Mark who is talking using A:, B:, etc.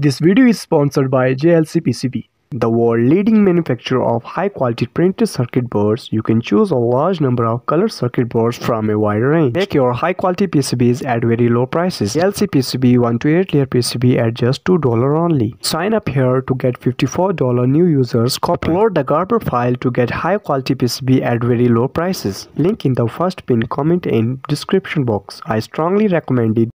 A: This video is sponsored by JLC PCB, the world leading manufacturer of high quality printed circuit boards. You can choose a large number of color circuit boards from a wide range. Make your high quality PCBs at very low prices. JLC PCB 128 layer PCB at just $2 only. Sign up here to get $54 new users. Upload the Gerber file to get high quality PCB at very low prices. Link in the first pin comment in description box. I strongly recommend it.